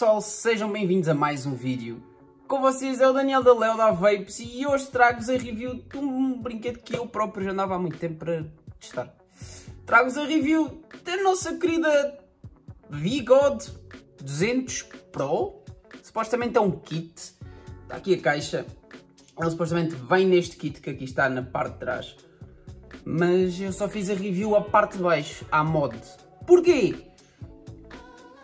pessoal, sejam bem-vindos a mais um vídeo. Com vocês é o Daniel da Leo da Vapes e hoje trago-vos a review de um brinquedo que eu próprio já andava há muito tempo para testar. Trago-vos a review da nossa querida V-God 200 Pro. Supostamente é um kit. Está aqui a caixa. Ele supostamente vem neste kit que aqui está na parte de trás. Mas eu só fiz a review a parte de baixo, à mod. Porquê?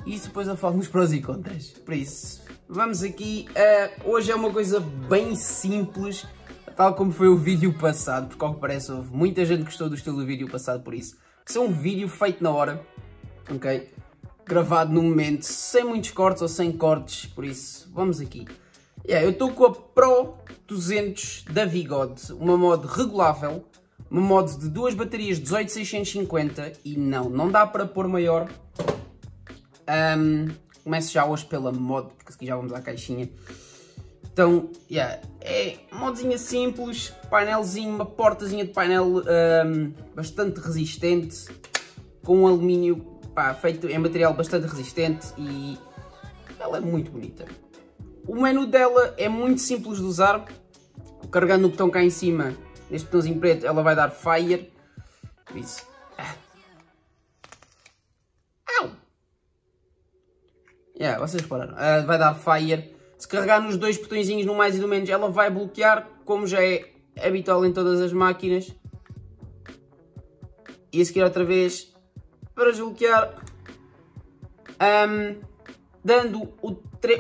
Isso depois eu falo nos prós e contras. Por isso, vamos aqui. Uh, hoje é uma coisa bem simples, tal como foi o vídeo passado, porque ao que parece houve muita gente que gostou do estilo do vídeo passado por isso. Que é um vídeo feito na hora, ok? Gravado no momento, sem muitos cortes ou sem cortes, por isso, vamos aqui. Yeah, eu estou com a Pro 200 da Vigod, uma mod regulável, uma mod de duas baterias 18650 e não, não dá para pôr maior, um, começo já hoje pela mod, porque aqui já vamos à caixinha. Então, yeah, é modzinha simples, painelzinho, uma portazinha de painel um, bastante resistente, com um alumínio pá, feito em material bastante resistente e ela é muito bonita. O menu dela é muito simples de usar, carregando o botão cá em cima, neste botãozinho preto, ela vai dar fire, por isso Yeah, vocês repararam. Uh, vai dar fire. Se carregar nos dois botõezinhos no mais e no menos, ela vai bloquear, como já é habitual em todas as máquinas. E a seguir outra vez para desbloquear. Um, dando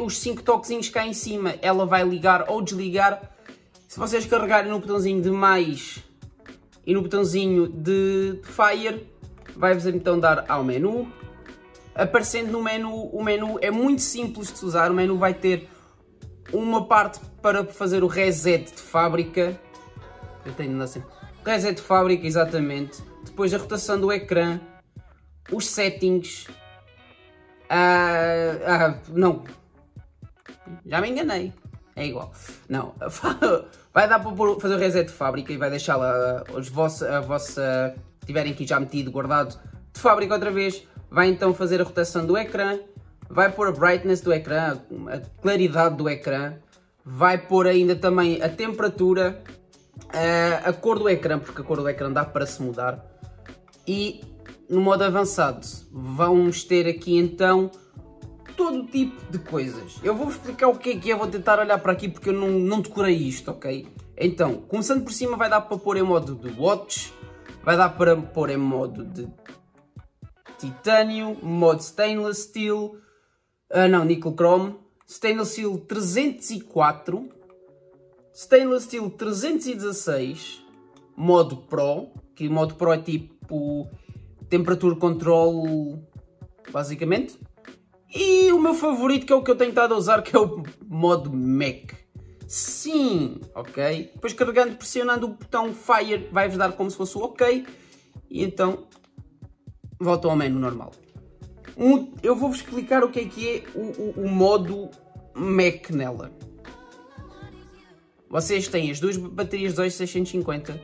os 5 toquezinhos cá em cima, ela vai ligar ou desligar. Se vocês carregarem no botãozinho de mais e no botãozinho de fire, vai-vos então dar ao menu aparecendo no menu, o menu é muito simples de usar, o menu vai ter uma parte para fazer o reset de fábrica, eu tenho assim, reset de fábrica exatamente, depois a rotação do ecrã, os settings, ah, ah, não, já me enganei, é igual, não, vai dar para fazer o reset de fábrica e vai deixá-la, a vossa, tiverem aqui já metido, guardado de fábrica outra vez, vai então fazer a rotação do ecrã, vai pôr a brightness do ecrã, a claridade do ecrã, vai pôr ainda também a temperatura, a, a cor do ecrã, porque a cor do ecrã dá para se mudar, e no modo avançado vamos ter aqui então todo tipo de coisas. Eu vou explicar o que é que é, vou tentar olhar para aqui porque eu não, não decorei isto, ok? Então, começando por cima vai dar para pôr em modo de watch, vai dar para pôr em modo de titânio, mod stainless steel, uh, não, nickel chrome, stainless steel 304, stainless steel 316, modo pro, que modo pro é tipo temperature control, basicamente. E o meu favorito, que é o que eu tenho estado a usar, que é o modo Mac. Sim, ok? Depois carregando, pressionando o botão Fire, vai-vos dar como se fosse o OK. E então voltam ao menu normal. Um, eu vou-vos explicar o que é que é o, o, o modo Mac nela. Vocês têm as duas baterias 2650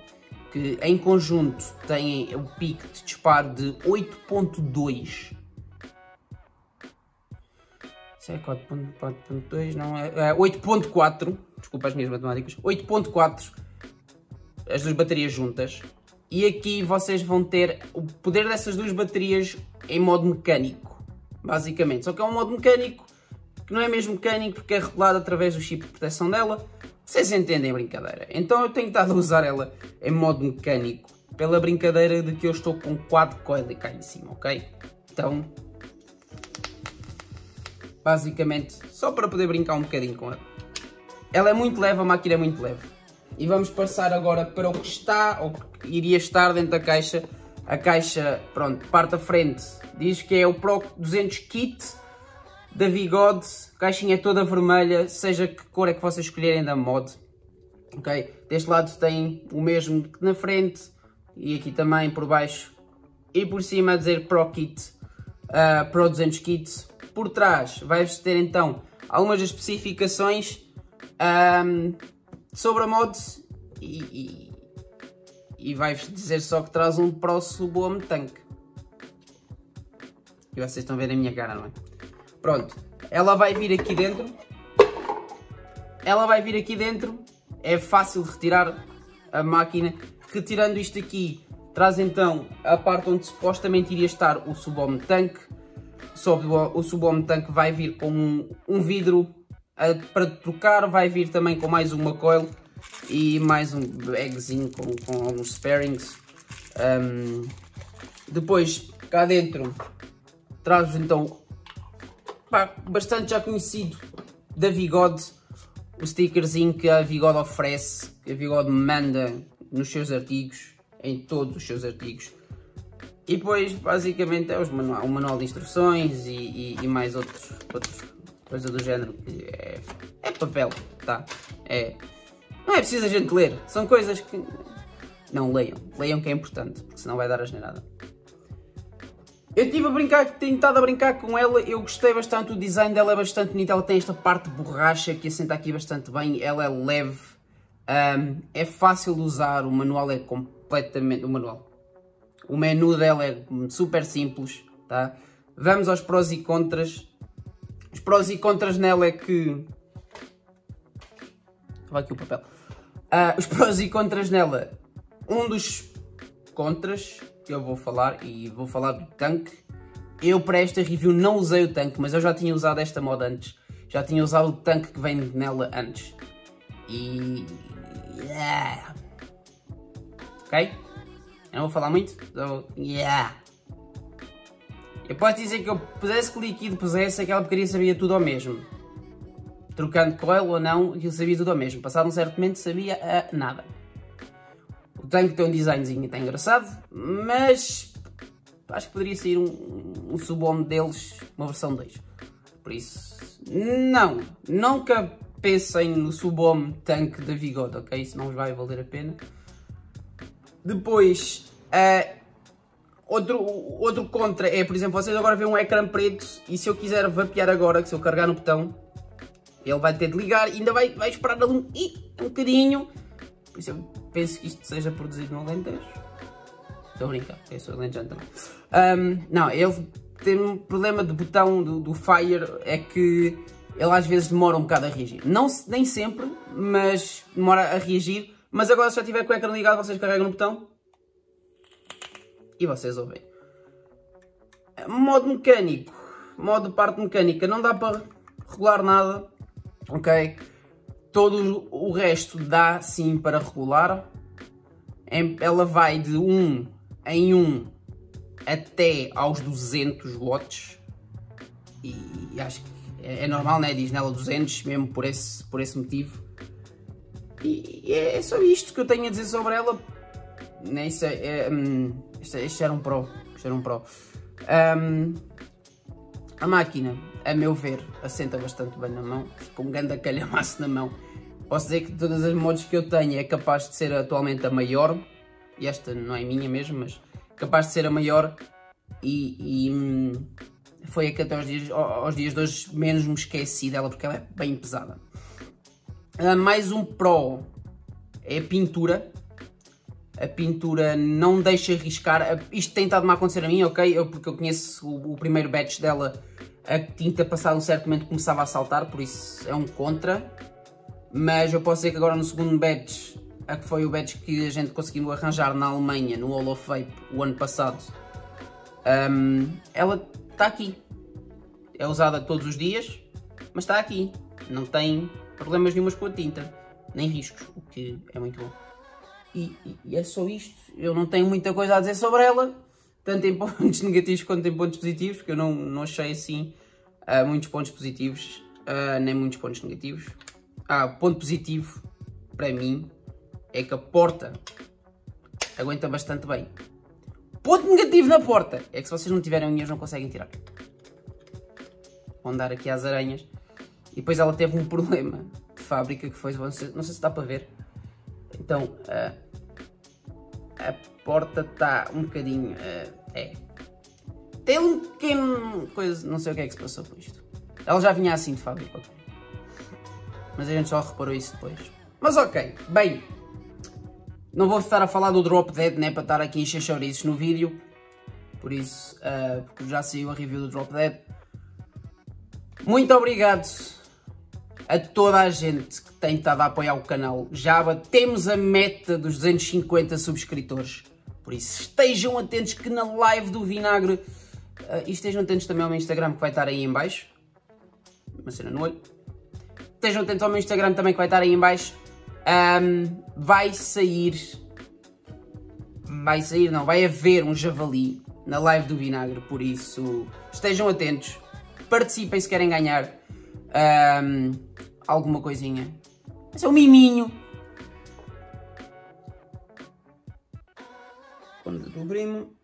que em conjunto têm o pico de disparo de 8.2 isso é 4.2, não é? é 8.4, desculpa as minhas matemáticas, 8.4 as duas baterias juntas e aqui vocês vão ter o poder dessas duas baterias em modo mecânico, basicamente. Só que é um modo mecânico que não é mesmo mecânico porque é regulado através do chip de proteção dela. Vocês entendem a brincadeira. Então eu tenho estado a usar ela em modo mecânico pela brincadeira de que eu estou com quad coil cá em cima, ok? Então, basicamente, só para poder brincar um bocadinho com ela. Ela é muito leve, a máquina é muito leve. E vamos passar agora para o que está, ou que iria estar dentro da caixa. A caixa, pronto, parte da frente, diz que é o Pro 200 Kit da Vigod. Caixinha toda vermelha, seja que cor é que vocês escolherem da mod. Ok? Deste lado tem o mesmo que na frente e aqui também por baixo. E por cima a dizer Pro Kit, uh, Pro 200 Kit. Por trás vai-vos ter então algumas especificações. Um, sobre a mod e, e, e vai-vos dizer só que traz um Pro Sublime Tank. E vocês estão a ver a minha cara, não é? Pronto. ela vai vir aqui dentro. Ela vai vir aqui dentro. É fácil retirar a máquina. Retirando isto aqui, traz então a parte onde supostamente iria estar o subome tanque. O subome tanque vai vir com um, um vidro para trocar, vai vir também com mais uma coil e mais um bagzinho com, com alguns sparings. Um, depois, cá dentro, traz então pá, bastante já conhecido da Vigode, o stickerzinho que a Vigode oferece, que a Vigode manda nos seus artigos, em todos os seus artigos. E depois, basicamente, é manual, o manual de instruções e, e, e mais outros, outros coisa do género. É, é papel, tá? É, não é preciso a gente ler, são coisas que não leiam, leiam que é importante, porque senão vai dar a generada. Eu estive a brincar, tenho estado a brincar com ela, eu gostei bastante, o design dela é bastante bonito, ela tem esta parte de borracha que assenta aqui bastante bem, ela é leve, um, é fácil de usar, o manual é completamente, o manual, o menu dela é super simples, tá? Vamos aos prós e contras. Os prós e contras nela é que... Vai aqui o papel. Uh, os prós e contras nela, um dos contras que eu vou falar, e vou falar do tanque. Eu para esta review não usei o tanque, mas eu já tinha usado esta mod antes. Já tinha usado o tanque que vem nela antes. E... Yeah. Ok? Eu não vou falar muito. So, yeah. Eu posso dizer que eu pusesse que líquido pusesse, aquela porcaria sabia tudo ao mesmo. Trocando coil ou não, aquilo sabia tudo ao mesmo. Passado um certo momento sabia a nada. O tanque tem um designzinho até engraçado, mas acho que poderia sair um, um subome deles, uma versão 2. Por isso, não, nunca pensem no subome tanque da Vigode, ok? Isso não vai valer a pena. Depois, uh, outro, outro contra é, por exemplo, vocês agora veem um ecrã preto e se eu quiser vapear agora, que se eu carregar no botão, ele vai ter de ligar e ainda vai, vai esperar ali um, um bocadinho. Por isso eu penso que isto seja produzido no Alentejo. Estou a brincar, eu sou alentejano também. Um, não, ele tem um problema de botão do, do Fire, é que ele às vezes demora um bocado a reagir. Não, nem sempre, mas demora a reagir. Mas agora se já tiver com o ecrã ligado, vocês carregam no botão e vocês ouvem. Modo mecânico, modo parte mecânica, não dá para regular nada, ok? Todo o resto dá sim para regular. Ela vai de 1 em 1 até aos 200 watts. E acho que é, é normal, né? Diz nela 200, mesmo por esse, por esse motivo. E é só isto que eu tenho a dizer sobre ela. Nem sei. É, hum, este, este, era um Pro. Este era um Pro. Um, a máquina, a meu ver, assenta bastante bem na mão. Com um grande calhamaço na mão. Posso dizer que de todas as mods que eu tenho é capaz de ser atualmente a maior. E esta não é minha mesmo, mas capaz de ser a maior. E, e hum, foi a que até aos dias, aos dias de hoje menos me esqueci dela porque ela é bem pesada. Uh, mais um Pro é pintura. A pintura não deixa riscar. Isto tem estado a acontecer a mim, ok? Eu, porque eu conheço o, o primeiro batch dela, a tinta passado um certo momento começava a saltar, por isso é um contra. Mas eu posso dizer que agora no segundo batch, a que foi o batch que a gente conseguiu arranjar na Alemanha, no Hall of Vape, o ano passado, um, ela está aqui. É usada todos os dias, mas está aqui. Não tem problemas nenhumas com a tinta, nem riscos, o que é muito bom. E, e, é só isto. Eu não tenho muita coisa a dizer sobre ela, tanto em pontos negativos quanto em pontos positivos, porque eu não, não achei assim uh, muitos pontos positivos, uh, nem muitos pontos negativos. Ah, ponto positivo, para mim, é que a porta aguenta bastante bem. Ponto negativo na porta é que se vocês não tiverem unhas não conseguem tirar. Vão dar aqui às aranhas. E depois ela teve um problema de fábrica que foi, não sei se dá para ver. Então, uh, a porta está um bocadinho, uh, é, tem um pequeno coisa, não sei o que é que se passou com isto. Ela já vinha assim de fábrica. Mas a gente só reparou isso depois. Mas ok, bem. Não vou estar a falar do Drop Dead, né, para estar aqui a encher chouriços no vídeo. Por isso, uh, já saiu a review do Drop Dead. Muito obrigado a toda a gente que tem estado a apoiar o canal. Já batemos a meta dos 250 subscritores. Por isso estejam atentos que na live do Vinagre... Uh, e estejam atentos também ao meu Instagram que vai estar aí em baixo. Uma cena no olho. Estejam atentos ao meu Instagram também que vai estar aí em baixo. Um, vai sair... Vai sair, não. Vai haver um javali na live do Vinagre. Por isso estejam atentos. Participem se querem ganhar. Um, alguma coisinha. Esse é um miminho. Quando do primo.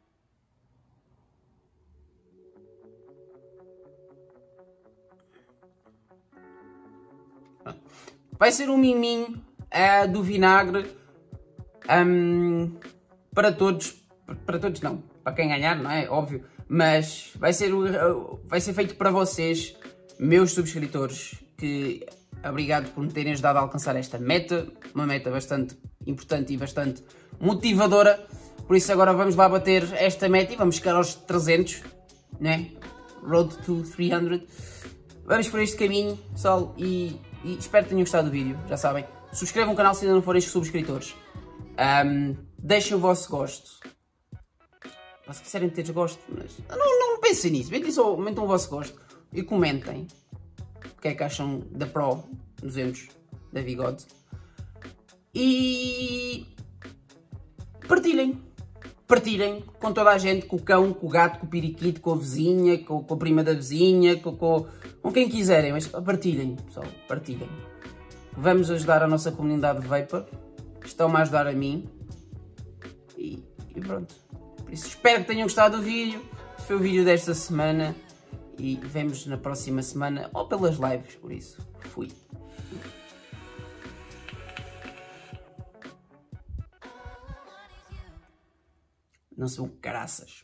Vai ser um miminho uh, do vinagre um, para todos. Para todos não. Para quem ganhar, não é? Óbvio. Mas vai ser, vai ser feito para vocês, meus subscritores, que obrigado por me terem ajudado a alcançar esta meta, uma meta bastante importante e bastante motivadora. Por isso agora vamos lá bater esta meta e vamos chegar aos 300, né? Road to 300. Vamos por este caminho, pessoal, e, e espero que tenham gostado do vídeo, já sabem. Subscrevam o canal se ainda não forem subscritores. Um, deixem o vosso gosto. Se quiserem ter gosto, mas não, não pensem nisso, mentem, só, o vosso gosto e comentem o que é que acham da Pro 200 da Bigode. E partilhem. Partilhem com toda a gente, com o cão, com o gato, com o periquito, com a vizinha, com, com a prima da vizinha, com, com, com, quem quiserem, mas partilhem, pessoal, partilhem. Vamos ajudar a nossa comunidade de Vapor, estão-me a ajudar a mim e, e pronto. Por isso espero que tenham gostado do vídeo, este foi o vídeo desta semana e vemos na próxima semana ou pelas lives, por isso, fui. Não são caraças.